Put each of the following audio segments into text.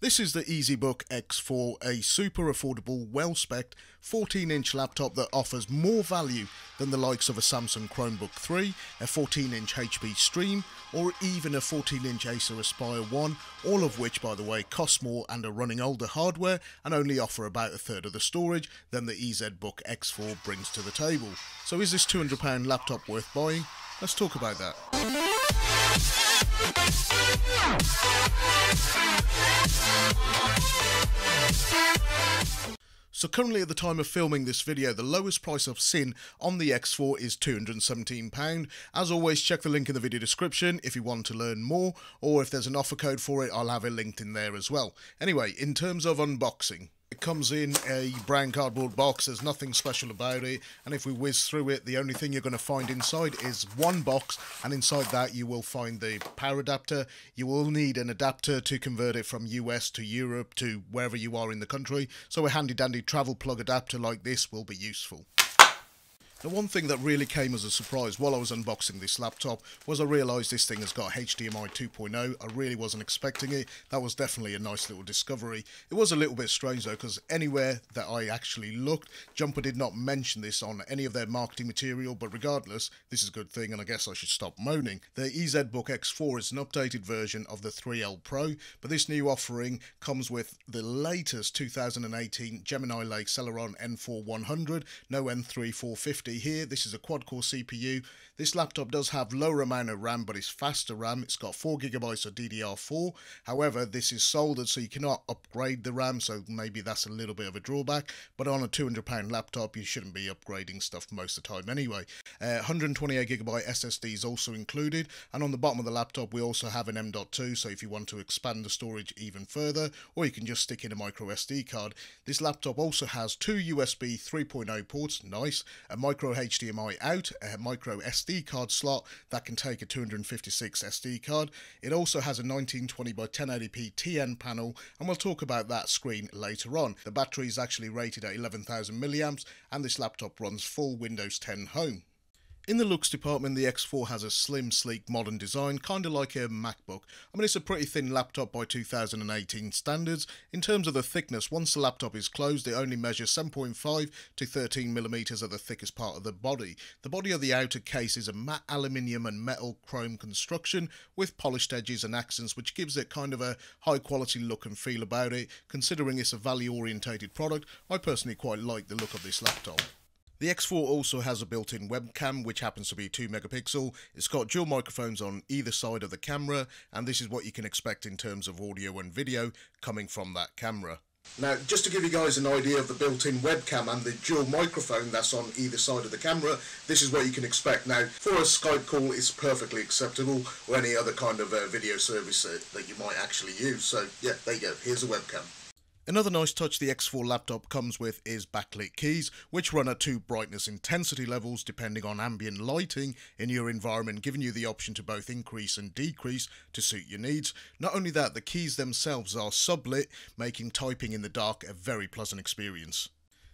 This is the EZBook X4, a super affordable, well-spec'd 14-inch laptop that offers more value than the likes of a Samsung Chromebook 3, a 14-inch HP Stream, or even a 14-inch Acer Aspire 1, all of which, by the way, cost more and are running older hardware and only offer about a third of the storage than the EZBook X4 brings to the table. So is this £200 laptop worth buying? Let's talk about that. So currently at the time of filming this video, the lowest price I've seen on the X4 is £217. As always, check the link in the video description if you want to learn more, or if there's an offer code for it, I'll have it linked in there as well. Anyway, in terms of unboxing, it comes in a brown cardboard box, there's nothing special about it, and if we whiz through it, the only thing you're going to find inside is one box, and inside that you will find the power adapter. You will need an adapter to convert it from US to Europe to wherever you are in the country, so a handy dandy travel plug adapter like this will be useful. The one thing that really came as a surprise while I was unboxing this laptop was I realised this thing has got HDMI 2.0. I really wasn't expecting it. That was definitely a nice little discovery. It was a little bit strange though because anywhere that I actually looked, Jumper did not mention this on any of their marketing material, but regardless, this is a good thing and I guess I should stop moaning. The EZBook X4 is an updated version of the 3L Pro, but this new offering comes with the latest 2018 Gemini Lake Celeron N4 100, no N3 450 here. This is a quad-core CPU. This laptop does have lower amount of RAM, but it's faster RAM. It's got 4GB of DDR4. However, this is soldered, so you cannot upgrade the RAM, so maybe that's a little bit of a drawback. But on a £200 laptop, you shouldn't be upgrading stuff most of the time anyway. Uh, 128GB SSD is also included, and on the bottom of the laptop, we also have an M.2, so if you want to expand the storage even further, or you can just stick in a micro SD card. This laptop also has two USB 3.0 ports, nice, a micro micro HDMI out, a micro SD card slot that can take a 256 SD card. It also has a 1920 by 1080p TN panel, and we'll talk about that screen later on. The battery is actually rated at 11,000 milliamps, and this laptop runs full Windows 10 Home. In the looks department, the X4 has a slim, sleek, modern design, kinda like a MacBook. I mean, it's a pretty thin laptop by 2018 standards. In terms of the thickness, once the laptop is closed, it only measures 7.5 to 13 millimeters at the thickest part of the body. The body of the outer case is a matte aluminium and metal chrome construction with polished edges and accents, which gives it kind of a high quality look and feel about it. Considering it's a value orientated product, I personally quite like the look of this laptop. The X4 also has a built-in webcam which happens to be 2 megapixel. It's got dual microphones on either side of the camera and this is what you can expect in terms of audio and video coming from that camera. Now, just to give you guys an idea of the built-in webcam and the dual microphone that's on either side of the camera, this is what you can expect. Now, for a Skype call, it's perfectly acceptable, or any other kind of uh, video service uh, that you might actually use. So, yeah, there you go. Here's a webcam. Another nice touch the X4 laptop comes with is backlit keys, which run at two brightness intensity levels depending on ambient lighting in your environment, giving you the option to both increase and decrease to suit your needs. Not only that, the keys themselves are sublit, making typing in the dark a very pleasant experience.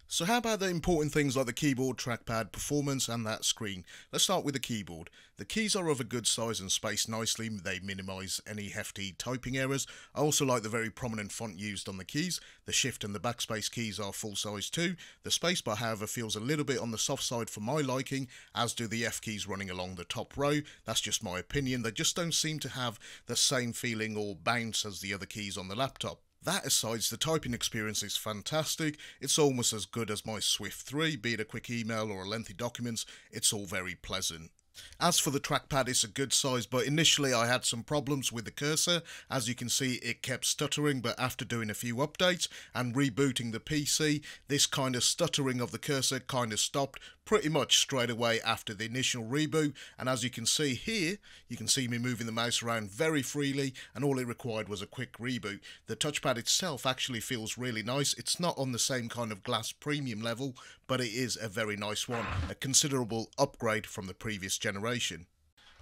So how about the important things like the keyboard, trackpad, performance and that screen? Let's start with the keyboard. The keys are of a good size and spaced nicely, they minimise any hefty typing errors. I also like the very prominent font used on the keys. The shift and the backspace keys are full size too. The spacebar however feels a little bit on the soft side for my liking, as do the F keys running along the top row. That's just my opinion, they just don't seem to have the same feeling or bounce as the other keys on the laptop. That aside, the typing experience is fantastic. It's almost as good as my Swift 3, be it a quick email or a lengthy document, it's all very pleasant. As for the trackpad, it's a good size, but initially I had some problems with the cursor. As you can see, it kept stuttering, but after doing a few updates and rebooting the PC, this kind of stuttering of the cursor kind of stopped pretty much straight away after the initial reboot. And as you can see here, you can see me moving the mouse around very freely, and all it required was a quick reboot. The touchpad itself actually feels really nice. It's not on the same kind of glass premium level, but it is a very nice one, a considerable upgrade from the previous generation.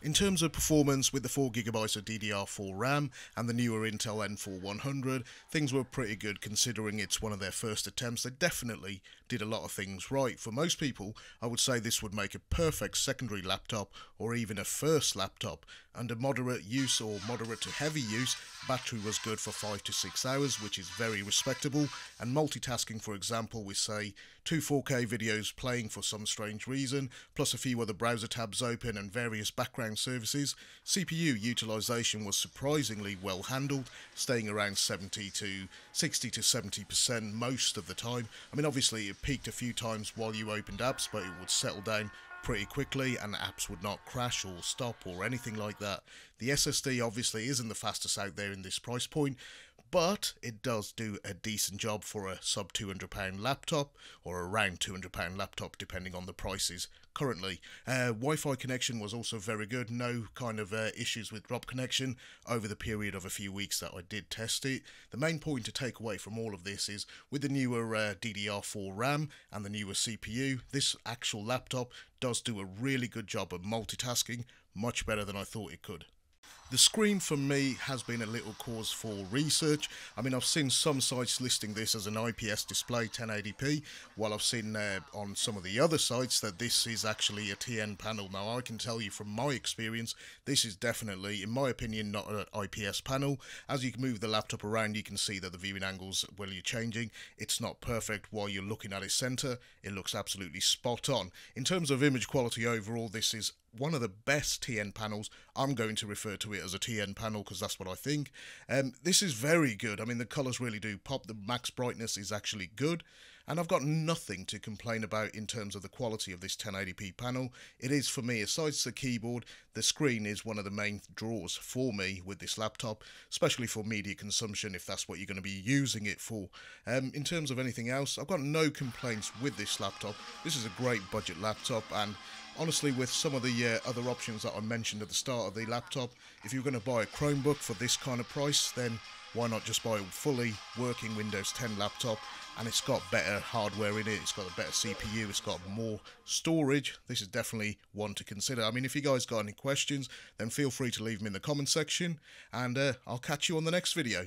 In terms of performance with the 4GB of DDR4 RAM and the newer Intel N4100, things were pretty good considering it's one of their first attempts. They definitely did a lot of things right. For most people, I would say this would make a perfect secondary laptop or even a first laptop. Under moderate use or moderate to heavy use, battery was good for 5 to 6 hours, which is very respectable, and multitasking, for example, with say two 4K videos playing for some strange reason, plus a few other browser tabs open and various background services, CPU utilization was surprisingly well handled, staying around 70 to 60 to 70% most of the time. I mean, obviously, it peaked a few times while you opened apps, but it would settle down pretty quickly and apps would not crash or stop or anything like that. The SSD obviously isn't the fastest out there in this price point, but it does do a decent job for a sub £200 laptop or around £200 laptop depending on the prices currently. Uh, Wi-Fi connection was also very good, no kind of uh, issues with drop connection over the period of a few weeks that I did test it. The main point to take away from all of this is with the newer uh, DDR4 RAM and the newer CPU, this actual laptop does do a really good job of multitasking, much better than I thought it could. The screen for me has been a little cause for research. I mean, I've seen some sites listing this as an IPS display 1080p, while I've seen uh, on some of the other sites that this is actually a TN panel. Now, I can tell you from my experience, this is definitely, in my opinion, not an IPS panel. As you can move the laptop around, you can see that the viewing angles, while you're changing, it's not perfect while you're looking at its center. It looks absolutely spot on. In terms of image quality overall, this is one of the best TN panels. I'm going to refer to it as a TN panel because that's what I think. Um, this is very good. I mean, the colours really do pop. The max brightness is actually good. And I've got nothing to complain about in terms of the quality of this 1080p panel. It is, for me, aside the keyboard, the screen is one of the main draws for me with this laptop, especially for media consumption if that's what you're going to be using it for. Um, in terms of anything else, I've got no complaints with this laptop. This is a great budget laptop and honestly with some of the uh, other options that I mentioned at the start of the laptop, if you're going to buy a Chromebook for this kind of price, then why not just buy a fully working Windows 10 laptop and it's got better hardware in it, it's got a better CPU, it's got more storage. This is definitely one to consider. I mean, if you guys got any questions, then feel free to leave them in the comment section and uh, I'll catch you on the next video.